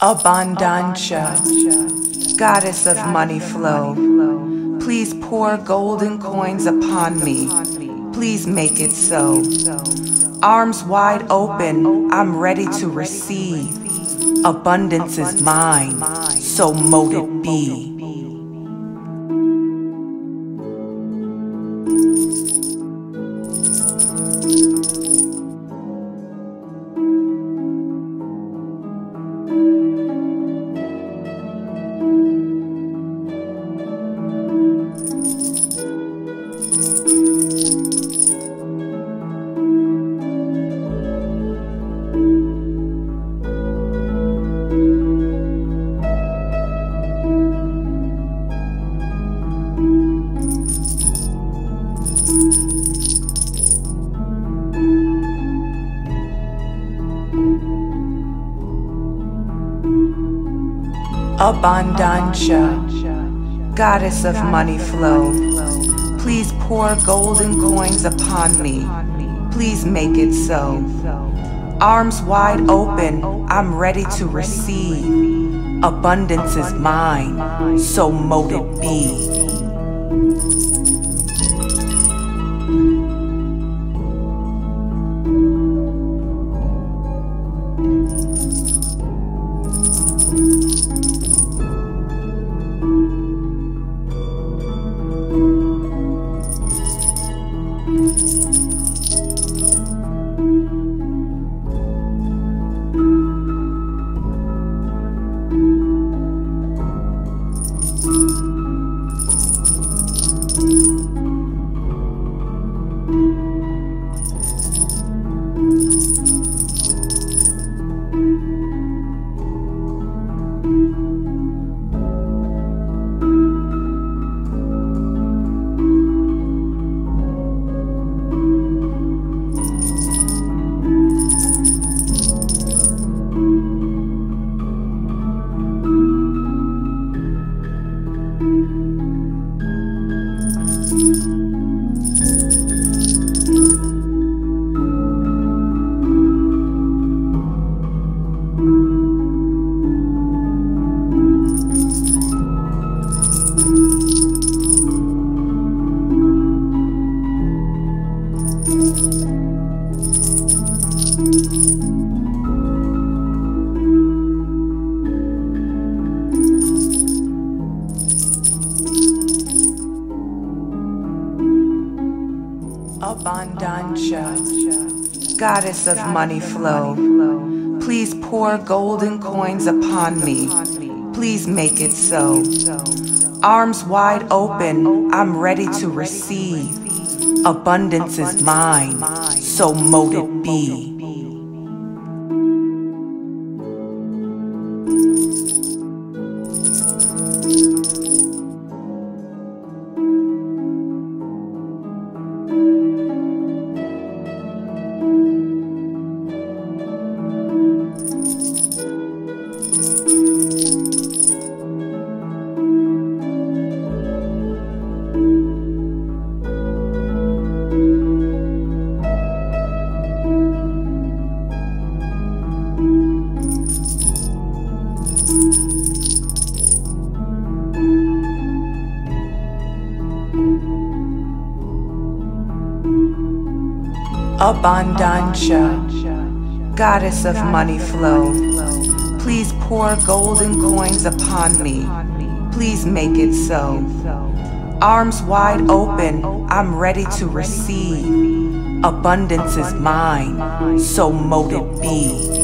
Abundantia, goddess of money flow, please pour golden coins upon me. Please make it so. Arms wide open, I'm ready to receive. Abundance is mine, so mote it be. Goddess of money flow, please pour golden coins upon me. Please make it so. Arms wide open, I'm ready to receive. Abundance is mine, so mote it be. Of money flow, please pour golden coins upon me. Please make it so. Arms wide open, I'm ready to receive. Abundance is mine, so mote it be. Abundantia, goddess of money flow, please pour golden coins upon me. Please make it so. Arms wide open, I'm ready to receive. Abundance is mine, so mote it be.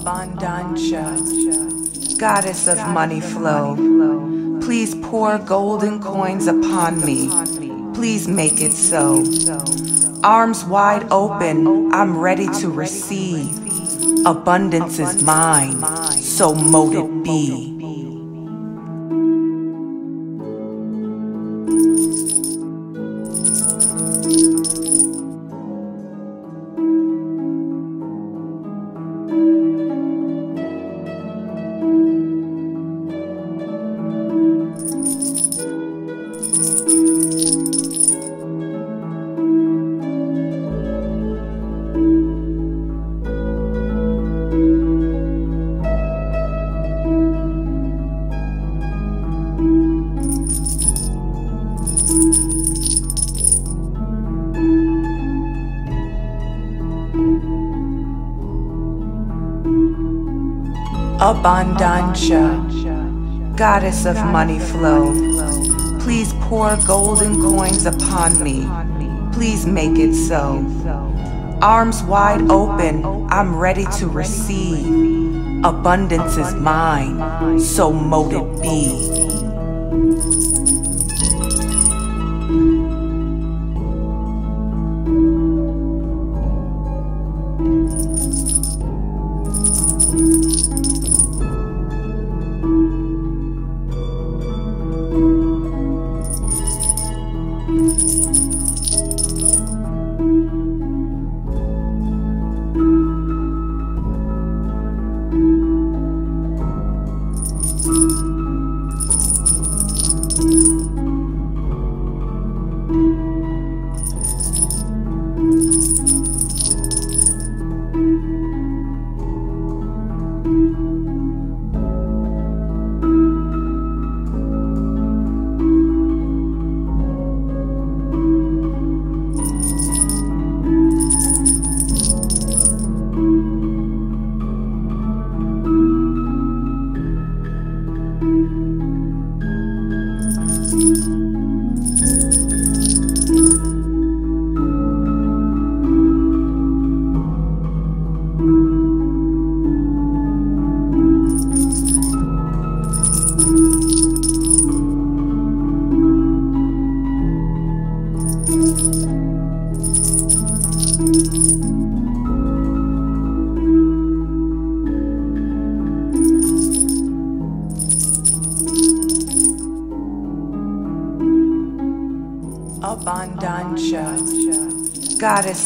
Abundantia, goddess of money flow, please pour golden coins upon me. Please make it so. Arms wide open, I'm ready to receive. Abundance is mine, so mote it be. Abundantia, goddess of money flow, please pour golden coins upon me. Please make it so. Arms wide open, I'm ready to receive. Abundance is mine, so mote it be.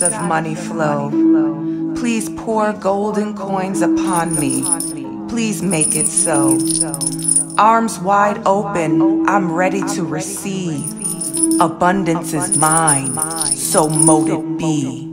Of money flow, please pour golden coins upon me. Please make it so. Arms wide open, I'm ready to receive. Abundance is mine, so mote it be.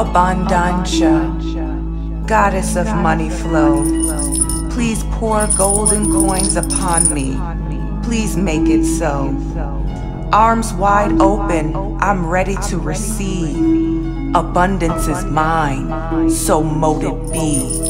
Abundantia, goddess of money flow, please pour golden coins upon me. Please make it so. Arms wide open, I'm ready to receive. Abundance is mine, so mote it be.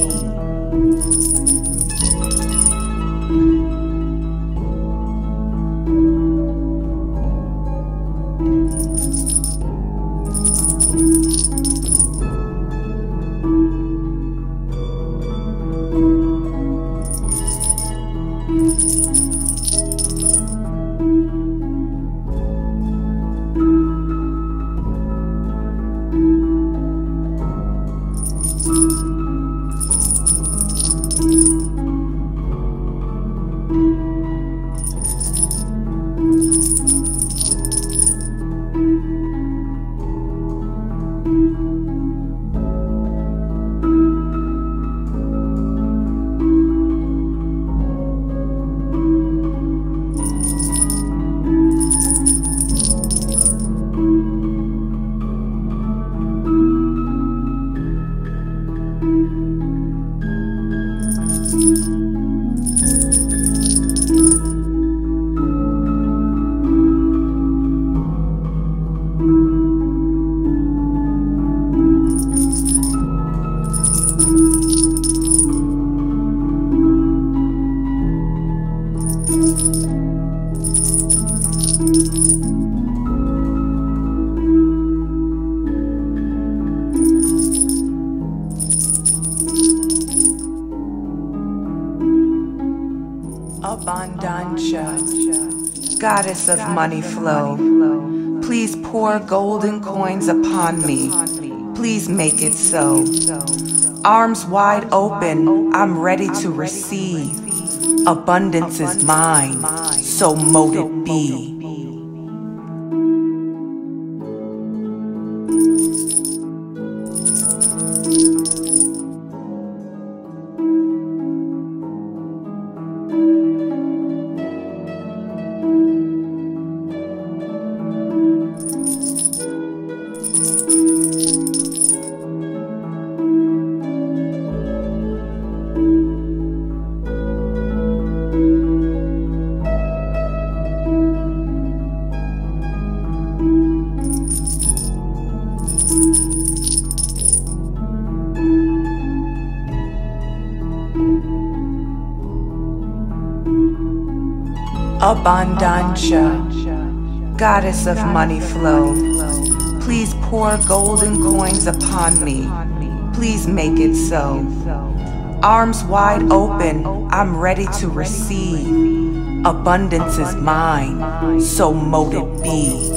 Goddess of money flow, please pour golden coins upon me. Please make it so. Arms wide open, I'm ready to receive. Abundance is mine, so mote it be. Goddess of money flow, please pour golden coins upon me. Please make it so. Arms wide open, I'm ready to receive. Abundance is mine, so mote it be.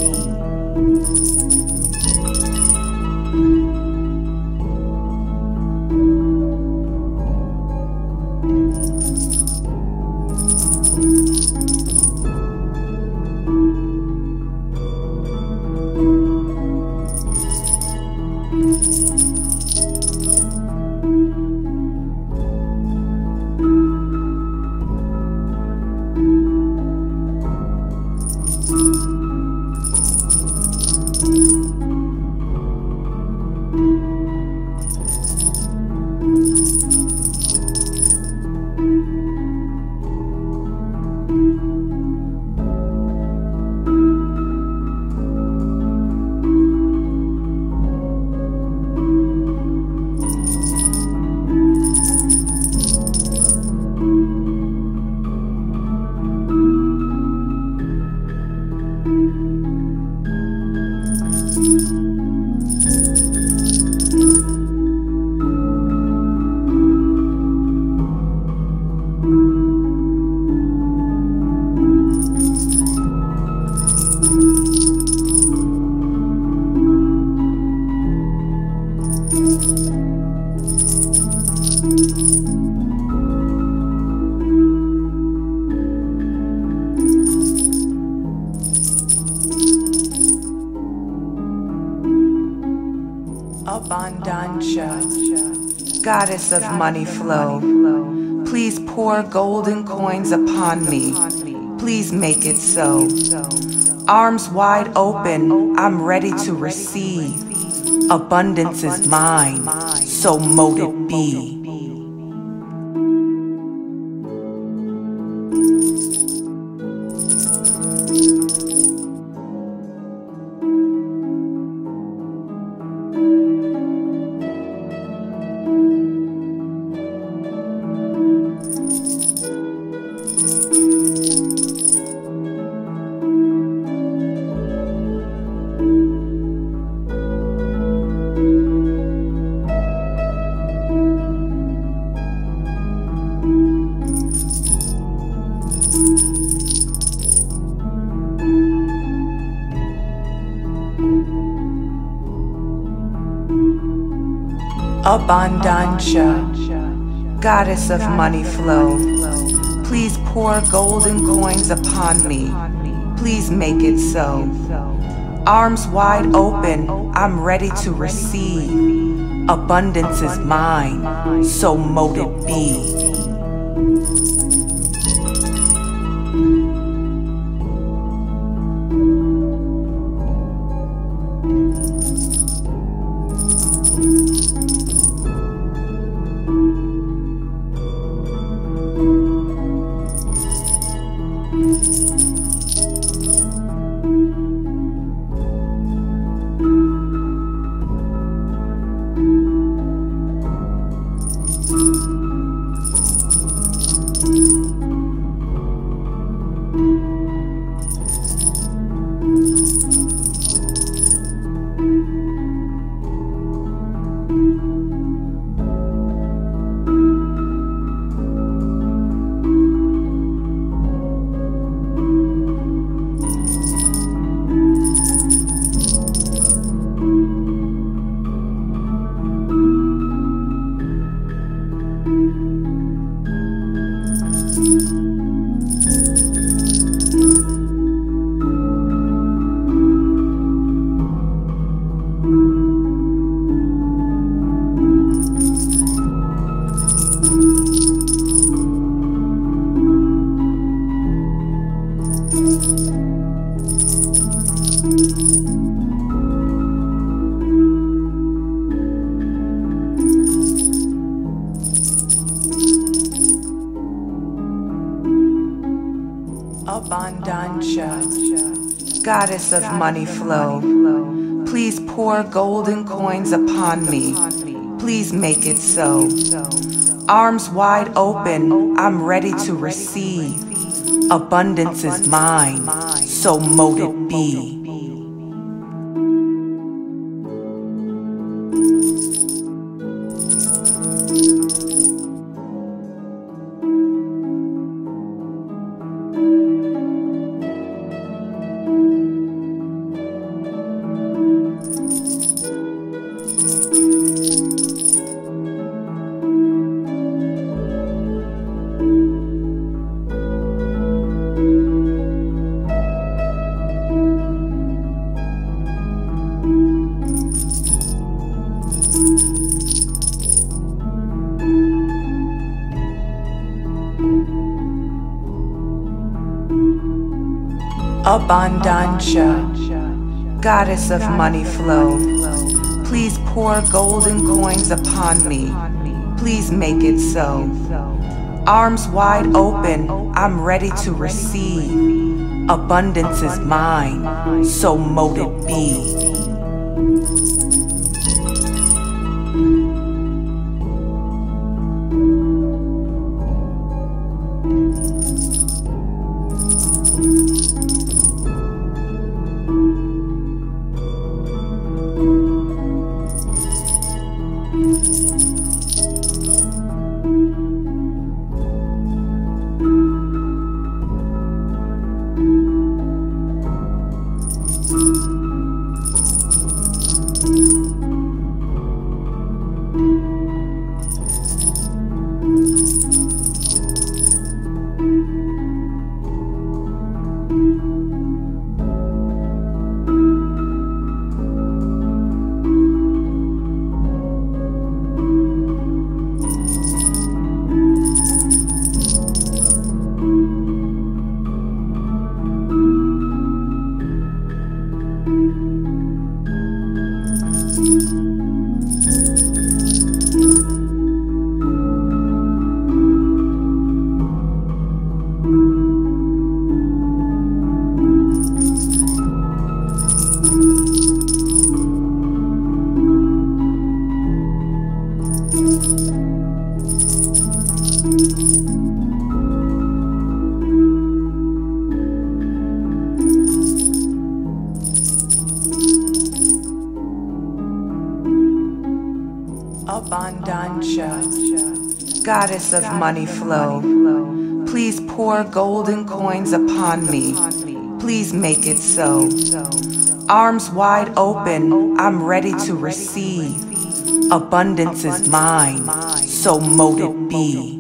Of money flow, please pour golden coins upon me. Please make it so. Arms wide open, I'm ready to receive. Abundance is mine, so mote it be. Abundantia, goddess of money flow, please pour golden coins upon me. Please make it so. Arms wide open, I'm ready to receive. Abundance is mine, so mote it be. Of money flow, please pour golden coins upon me. Please make it so. Arms wide open, I'm ready to receive. Abundance is mine, so mote it be. Goddess of money flow, please pour golden coins upon me. Please make it so. Arms wide open, I'm ready to receive. Abundance is mine, so mote it be. Abundantia, of money flow, please pour golden coins upon me. Please make it so. Arms wide open, I'm ready to receive. Abundance is mine, so mote it be.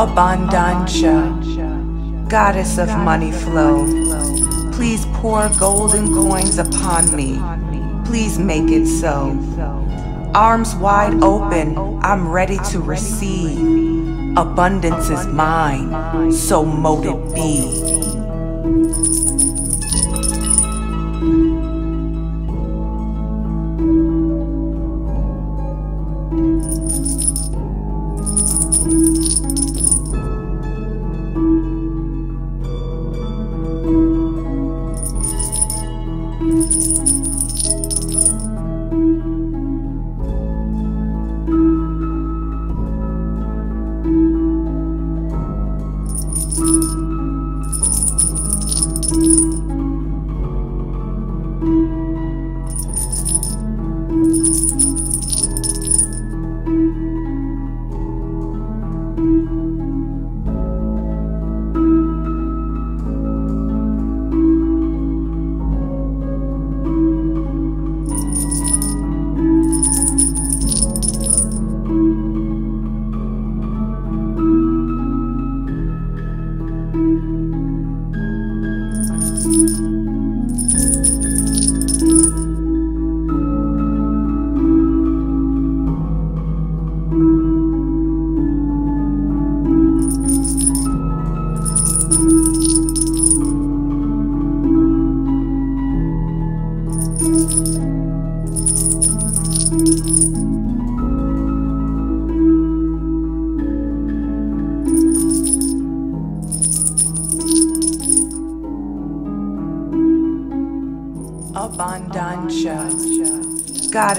Abundantia, goddess of money flow, please pour golden coins upon me. Please make it so. Arms wide open, I'm ready to receive. Abundance is mine, so mote it be.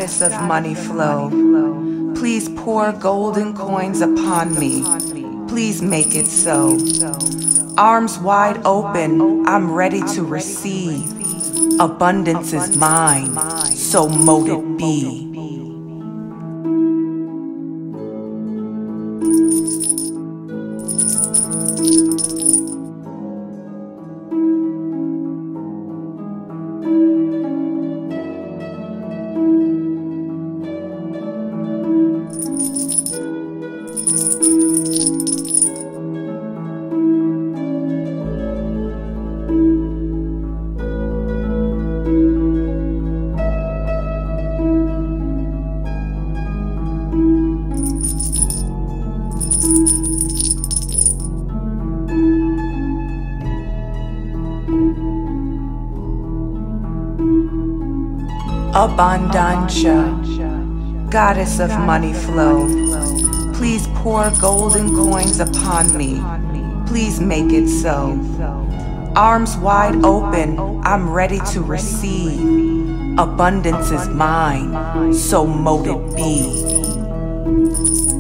Goddess of money flow, please pour golden coins upon me. Please make it so. Arms wide open, I'm ready to receive. Abundance is mine, so mote it be. Goddess of money flow, please pour golden coins upon me. Please make it so. Arms wide open, I'm ready to receive. Abundance is mine, so mote it be.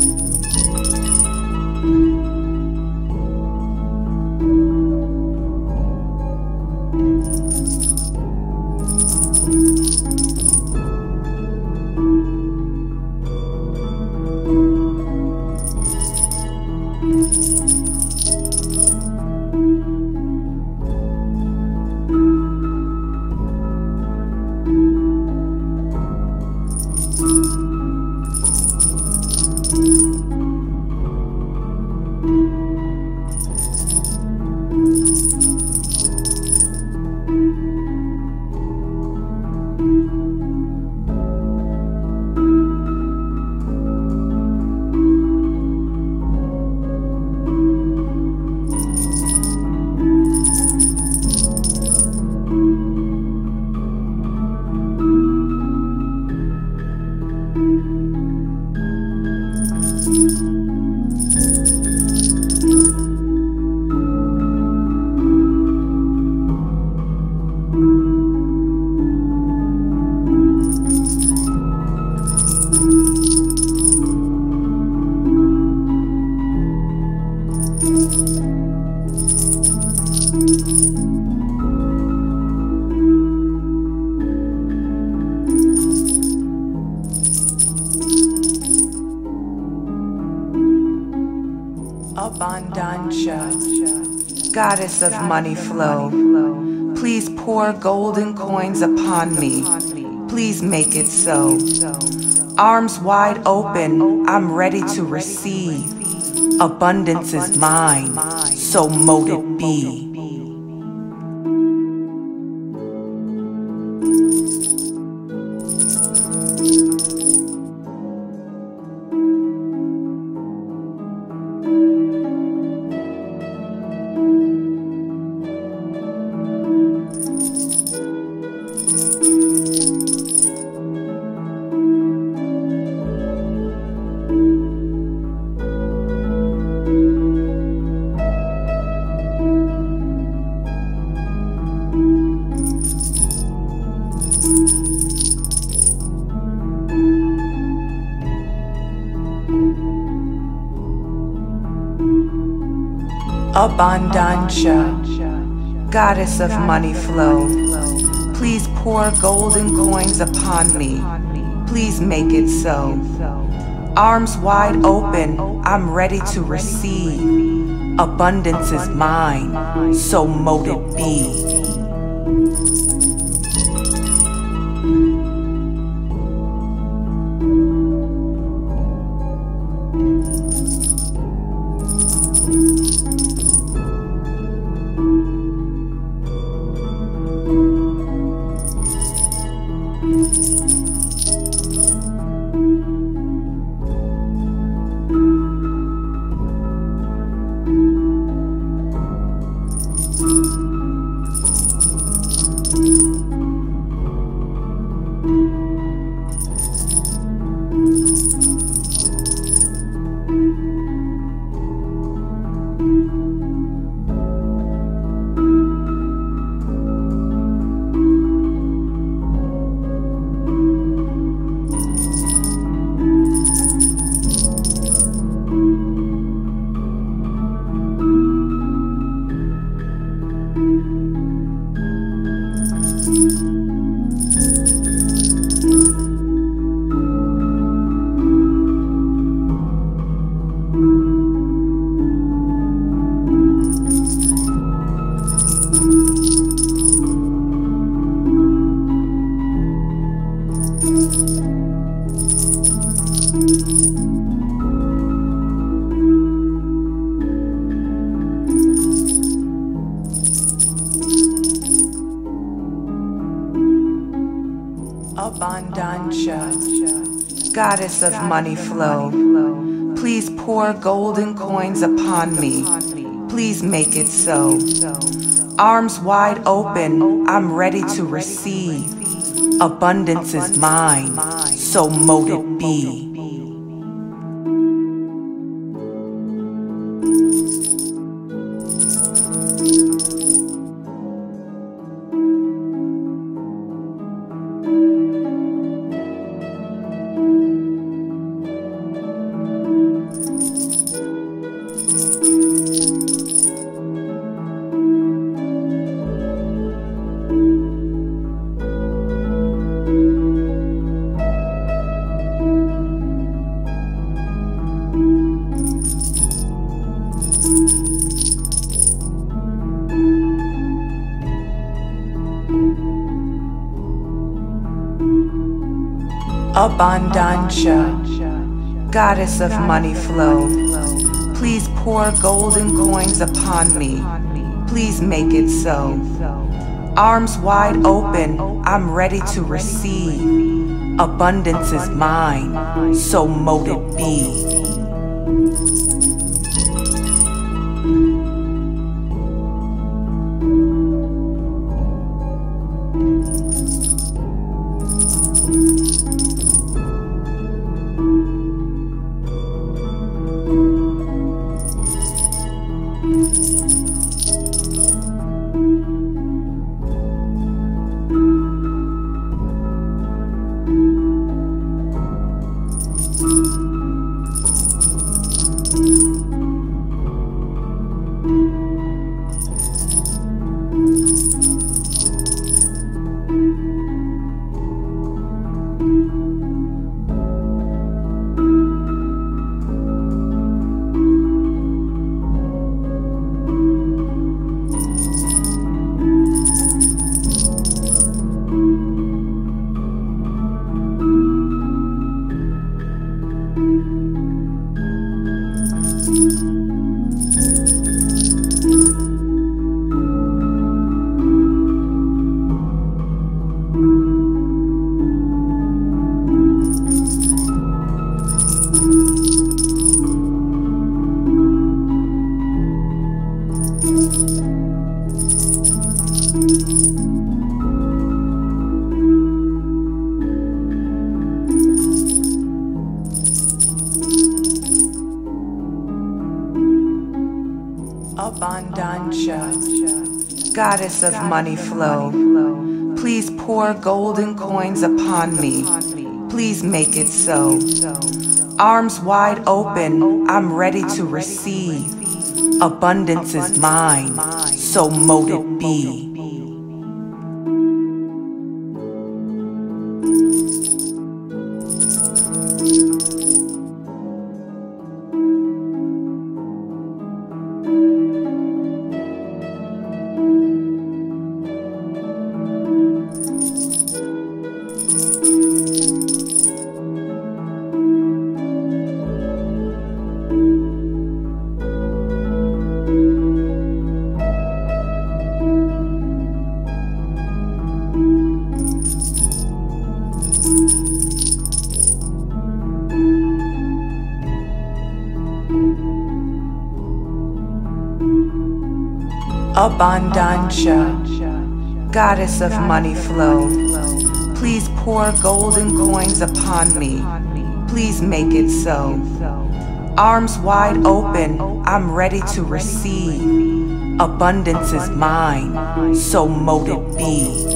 Of money flow, please pour golden coins upon me. Please make it so. Arms wide open, I'm ready to receive. Abundance is mine, so mote it be. Abundantia, goddess of money flow, please pour golden coins upon me. Please make it so. Arms wide open, I'm ready to receive. Abundance is mine, so mote it be. Of money flow, please pour golden coins upon me. Please make it so. Arms wide open, I'm ready to receive. Abundance is mine, so mote it be. Abundantia, goddess of money flow, please pour golden coins upon me. Please make it so. Arms wide open, I'm ready to receive. Abundance is mine, so mote it be. Money flow, please pour golden coins upon me. Please make it so. Arms wide open, I'm ready to receive. Abundance is mine, so mote it be. Goddess of money flow, please pour golden coins upon me. Please make it so. Arms wide open, I'm ready to receive. Abundance is mine, so mote it be.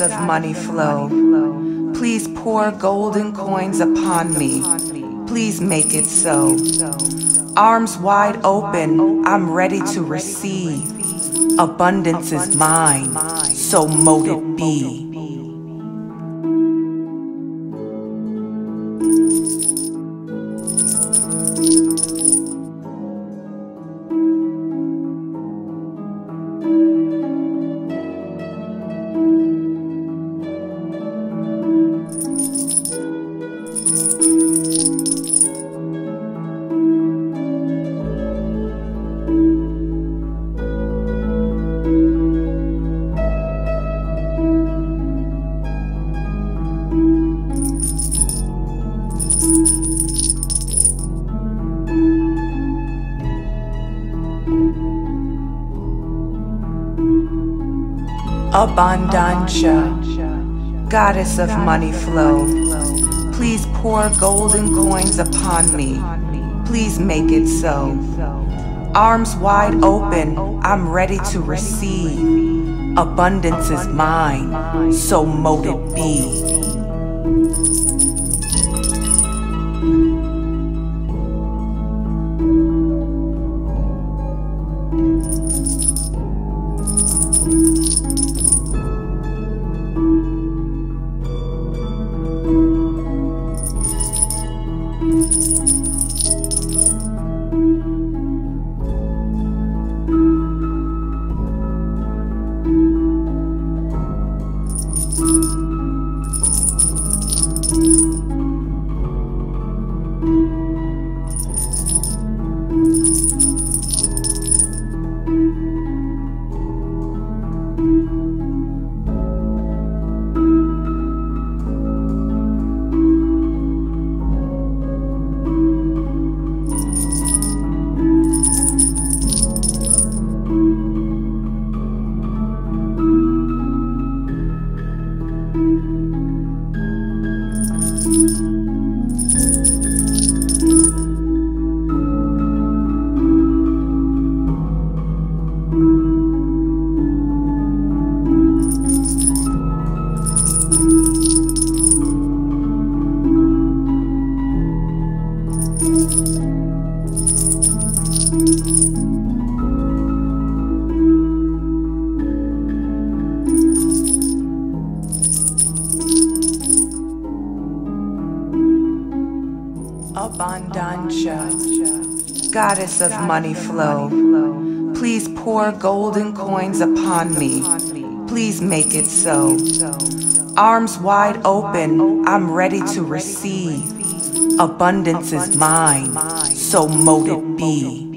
Of money flow, please pour golden coins upon me. Please make it so. Arms wide open, I'm ready to receive. Abundance is mine, so mote it be. Goddess of money flow, please pour golden coins upon me. Please make it so. Arms wide open, I'm ready to receive. Abundance is mine, so mote it be. Goddess of money flow, please pour golden coins upon me. Please make it so. Arms wide open, I'm ready to receive. Abundance is mine, so mote it be.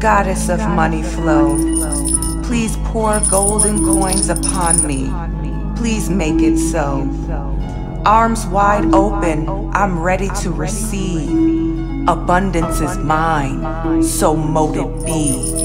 Goddess of money flow, please pour golden coins upon me. Please make it so. Arms wide open, I'm ready to receive. Abundance is mine, so mote it be.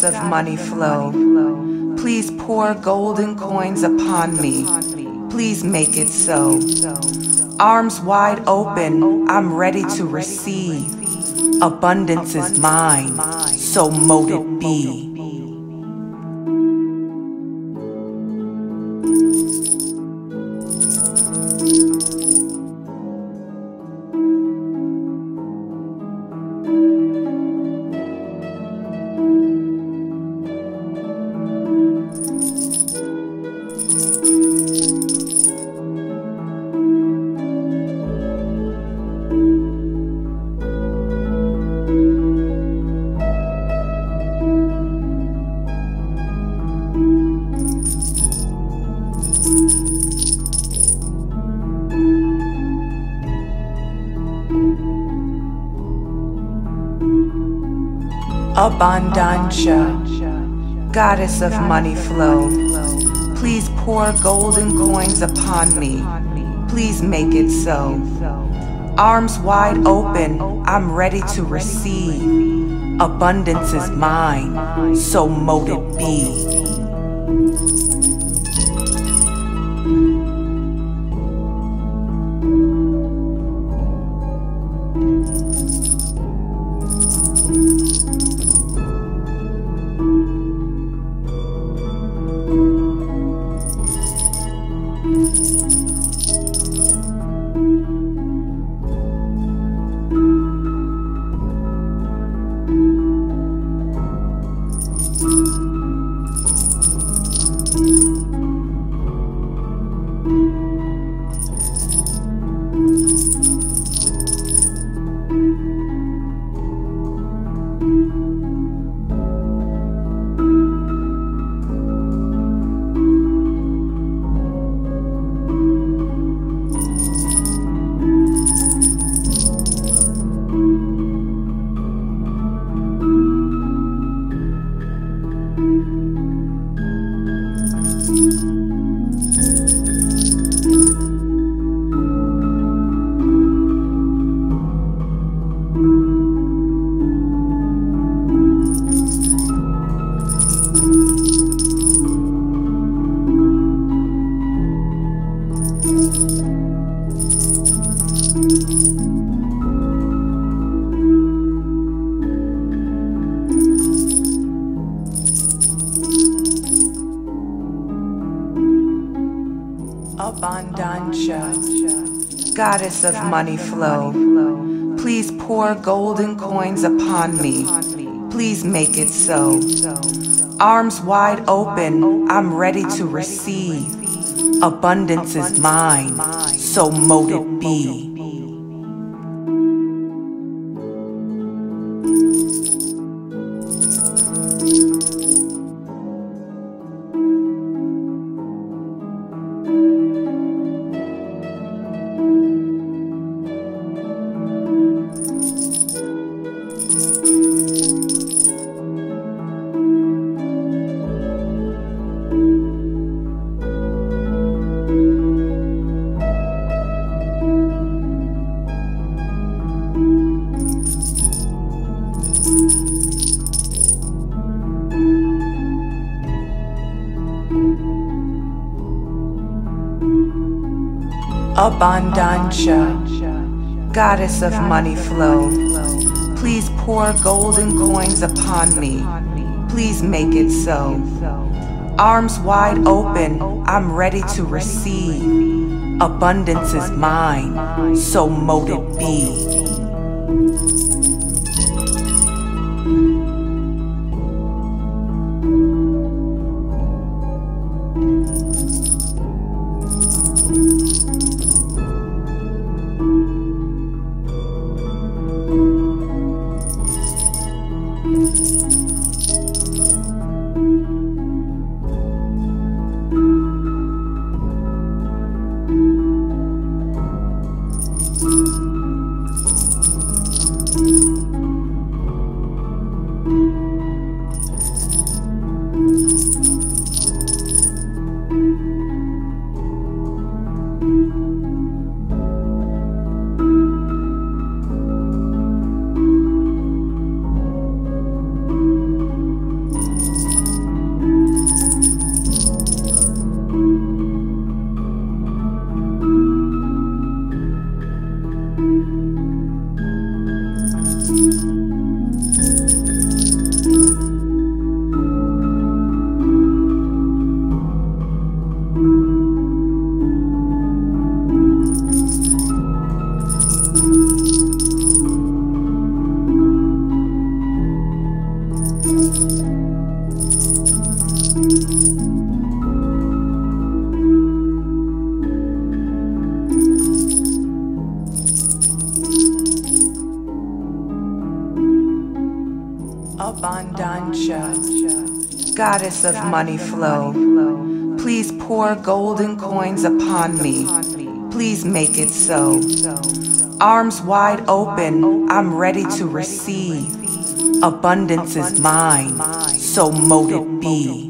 Goddess of money flow, please pour golden coins upon me. Please make it so. Arms wide open, I'm ready to receive. Abundance is mine, so mote it be. Goddess of money flow, please pour golden coins upon me. Please make it so. Arms wide open, I'm ready to receive. Abundance is mine, so mote it be. Goddess of money flow, please pour golden coins upon me. Please make it so. Arms wide open, I'm ready to receive. Abundance is mine, so mote it be. Abundantia, goddess of money flow, please pour golden coins upon me. Please make it so. Arms wide open, I'm ready to receive. Abundance is mine, so mote it be. Goddess of money flow, please pour golden coins upon me. Please make it so. Arms wide open, I'm ready to receive. Abundance is mine, so mote it be.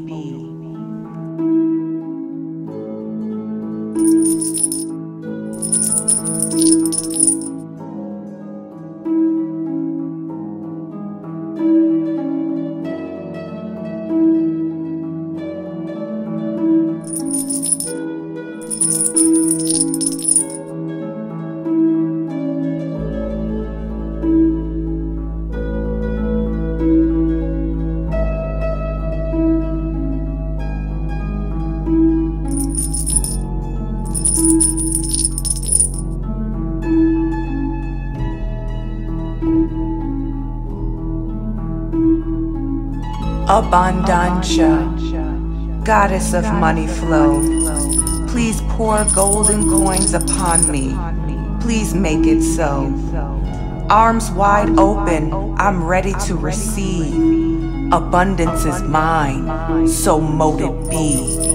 Goddess of money flow, please pour golden coins upon me. Please make it so. Arms wide open, I'm ready to receive. Abundance is mine, so mote it be.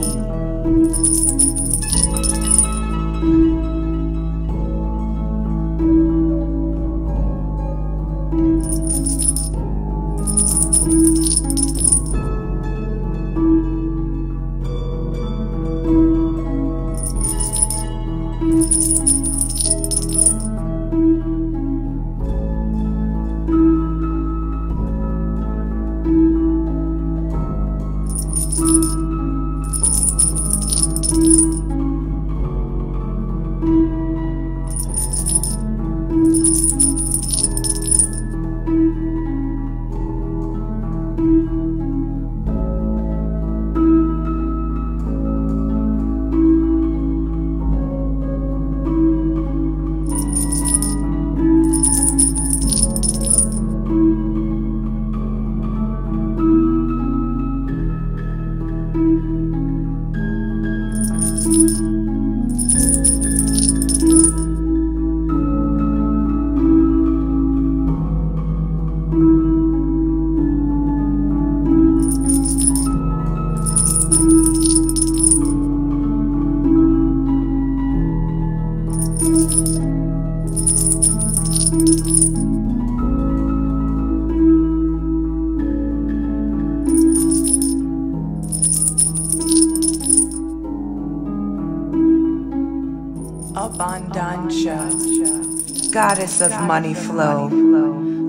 Goddess of money flow,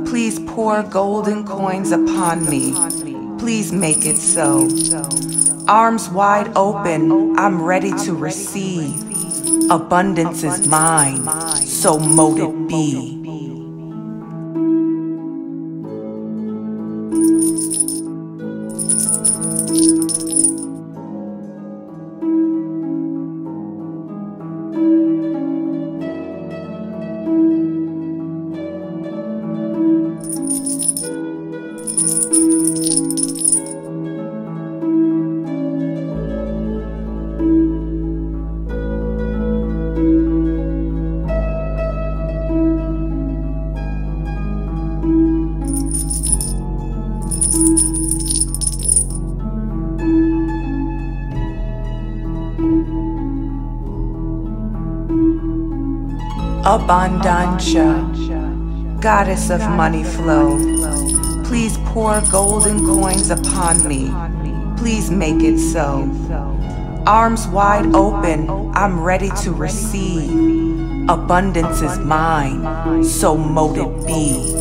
please pour golden coins upon me. Please make it so. Arms wide open, I'm ready to receive. Abundance is mine, so mote it be. Goddess of money flow, please pour golden coins upon me. Please make it so. Arms wide open, I'm ready to receive. Abundance is mine, so mote it be.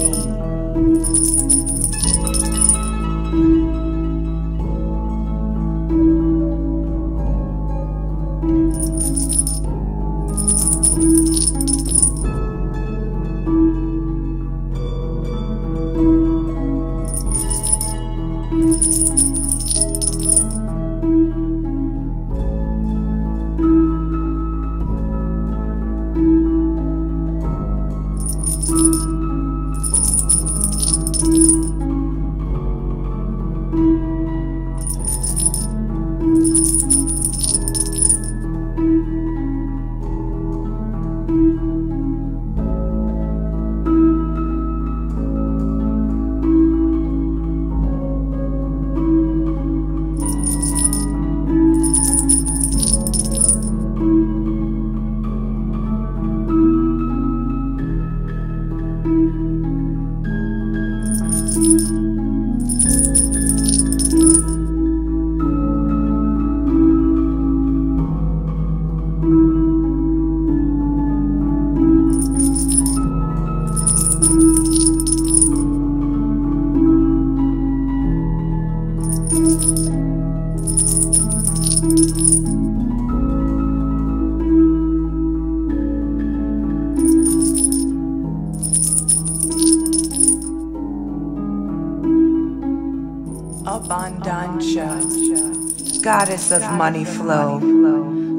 Of money flow,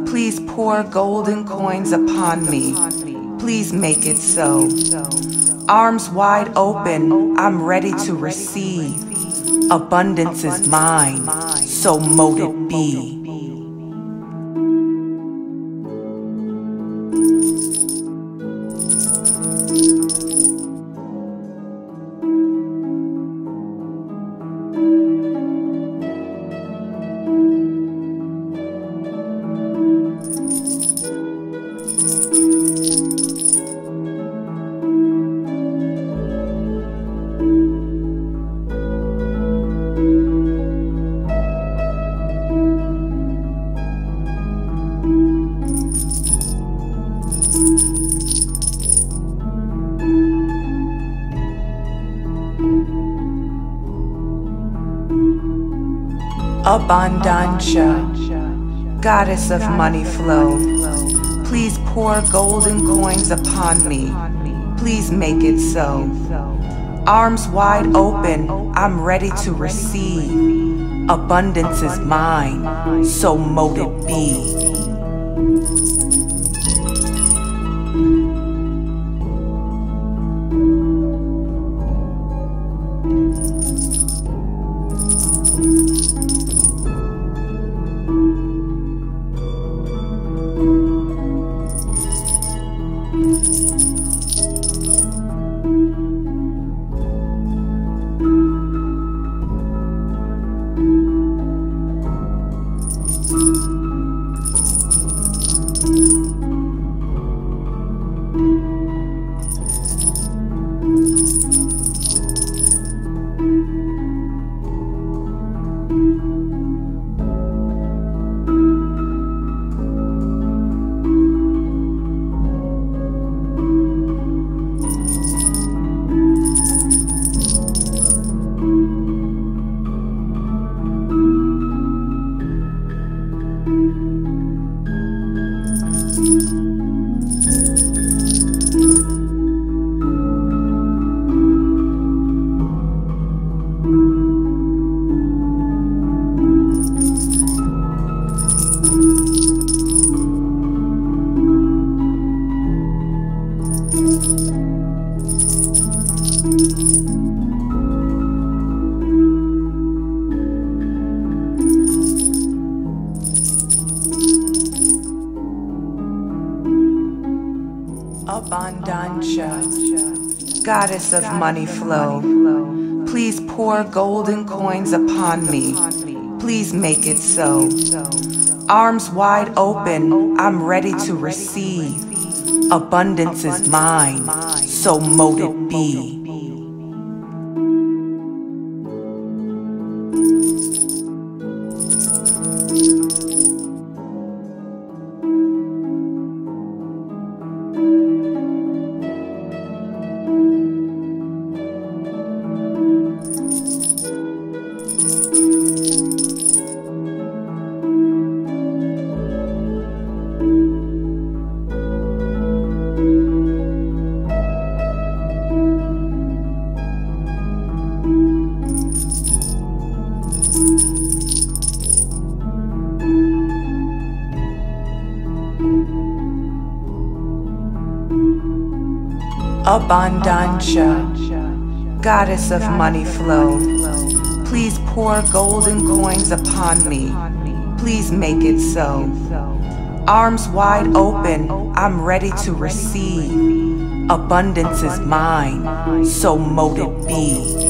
please pour golden coins upon me. Please make it so. Arms wide open, I'm ready to receive. Abundance is mine, so mote it be. Goddess of money flow, please pour golden coins upon me. Please make it so. Arms wide open, I'm ready to receive. Abundance is mine, so mote it be. Goddess of money flow, please pour golden coins upon me. Please make it so. Arms wide open, I'm ready to receive. Abundance is mine, so mote it be. Goddess of money flow, please pour golden coins upon me. Please make it so. Arms wide open, I'm ready to receive. Abundance is mine, so mote it be.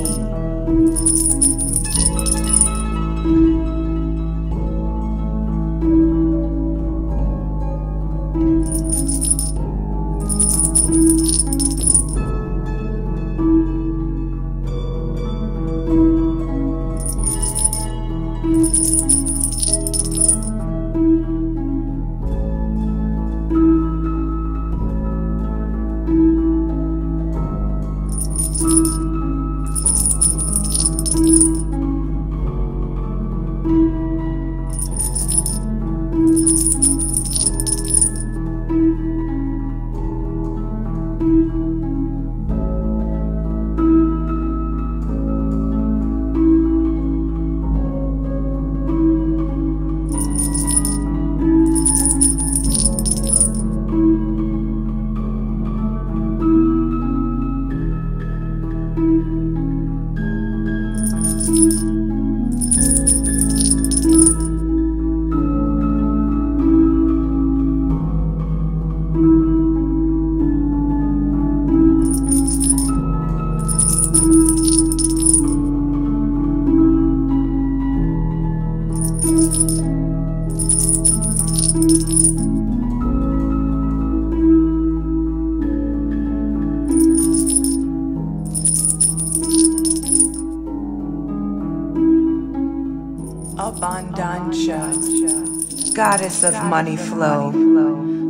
Of money flow,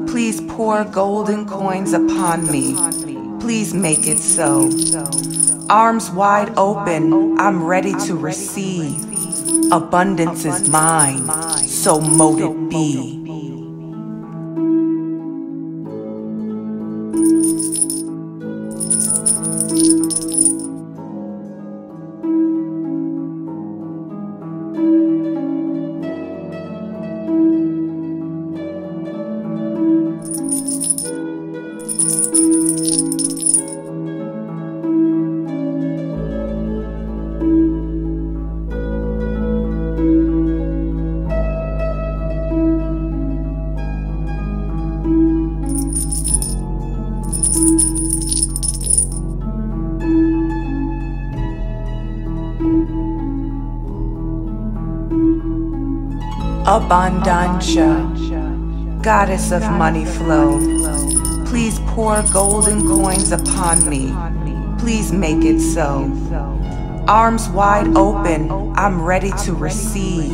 please pour golden coins upon me. Please make it so. Arms wide open, I'm ready to receive. Abundance is mine, so mote it be. Abundantia, Goddess of money flow, please pour golden coins upon me. Please make it so. Arms wide open, I'm ready to receive.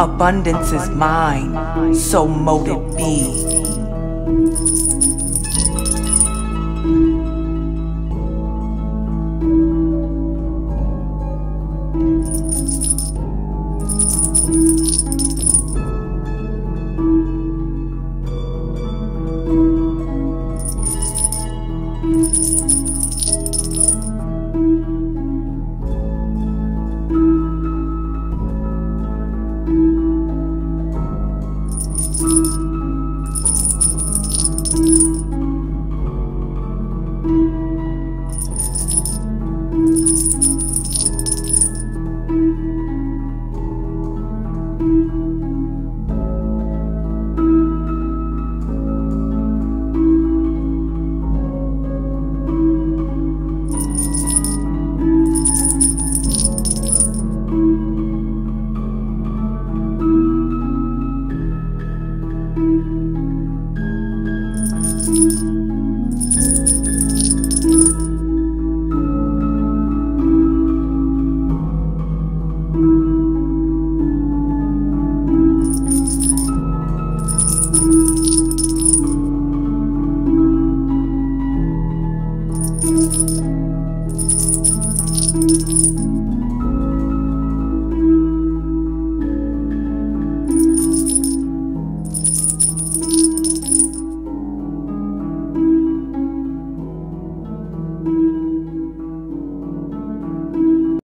Abundance is mine, so mote it be.